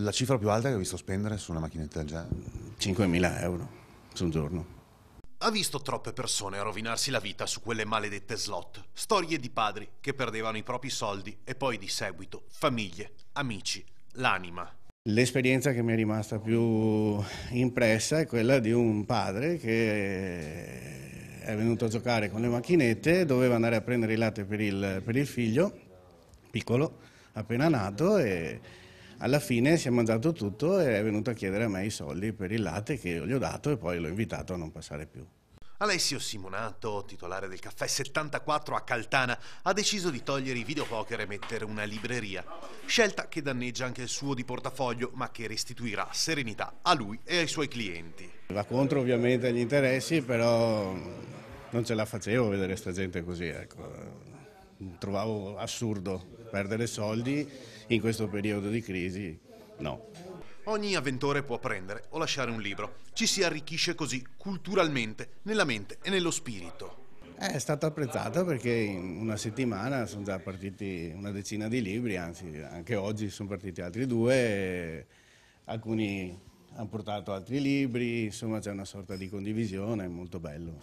La cifra più alta che hai visto spendere su una macchinetta del genere? 5.000 euro su un giorno. Ha visto troppe persone rovinarsi la vita su quelle maledette slot. Storie di padri che perdevano i propri soldi e poi di seguito famiglie, amici, l'anima. L'esperienza che mi è rimasta più impressa è quella di un padre che è venuto a giocare con le macchinette, doveva andare a prendere il latte per il, per il figlio, piccolo, appena nato, e alla fine si è mangiato tutto e è venuto a chiedere a me i soldi per il latte che io gli ho dato e poi l'ho invitato a non passare più. Alessio Simonato, titolare del caffè 74 a Caltana, ha deciso di togliere i videopoker e mettere una libreria. Scelta che danneggia anche il suo di portafoglio, ma che restituirà serenità a lui e ai suoi clienti. Va contro ovviamente agli interessi, però non ce la facevo vedere sta gente così. Ecco. Trovavo assurdo perdere soldi in questo periodo di crisi. No. Ogni avventore può prendere o lasciare un libro. Ci si arricchisce così, culturalmente, nella mente e nello spirito. È stato apprezzato perché in una settimana sono già partiti una decina di libri, anzi anche oggi sono partiti altri due, alcuni hanno portato altri libri, insomma c'è una sorta di condivisione, è molto bello.